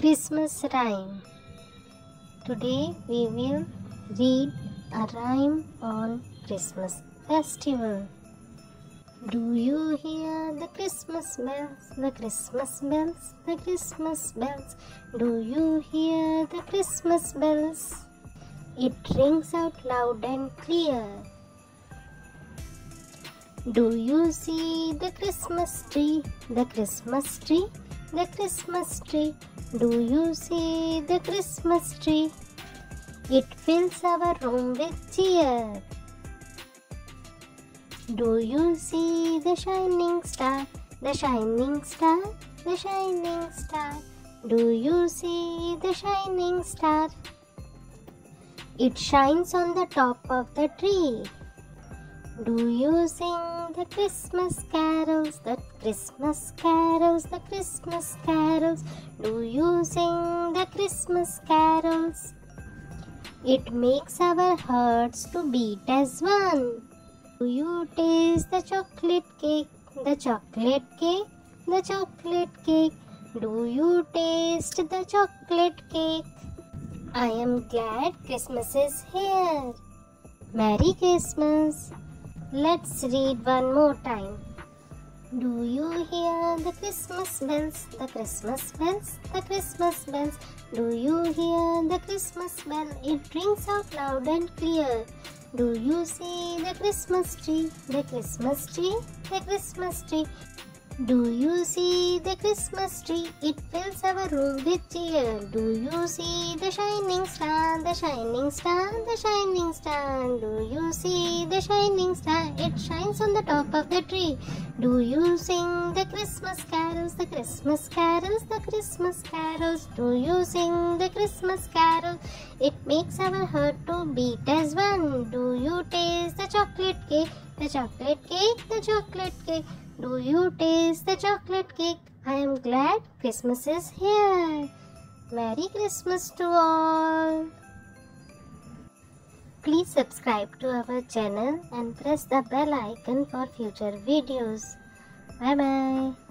Christmas rhyme. Today we will read a rhyme on Christmas festival. Do you hear the Christmas bells, the Christmas bells, the Christmas bells? Do you hear the Christmas bells? It rings out loud and clear. Do you see the Christmas tree, the Christmas tree, the Christmas tree? Do you see the Christmas tree? It fills our room with cheer. Do you see the shining star, the shining star, the shining star? Do you see the shining star? It shines on the top of the tree. Do you sing the Christmas carols, the Christmas carols, the Christmas carols? Do you sing the Christmas carols? It makes our hearts to beat as one. Do you taste the chocolate cake, the chocolate cake, the chocolate cake? Do you taste the chocolate cake? I am glad Christmas is here. Merry Christmas. Let's read one more time. Do you hear the Christmas bells, the Christmas bells, the Christmas bells? Do you hear the Christmas bell? It rings out loud and clear. Do you see the Christmas tree, the Christmas tree, the Christmas tree? Do you see the Christmas tree? It fills our room with cheer. Do you see the shining star, the shining star, the shining star? Do you see the shining star? It shines on the top of the tree. Do you sing the Christmas carols, the Christmas carols, the Christmas carols? Do you sing the Christmas carols? It makes our heart to beat as one. Do you taste the chocolate cake, the chocolate cake, the chocolate cake? Do you taste the chocolate cake? I am glad Christmas is here. Merry Christmas to all. Please subscribe to our channel and press the bell icon for future videos. Bye bye.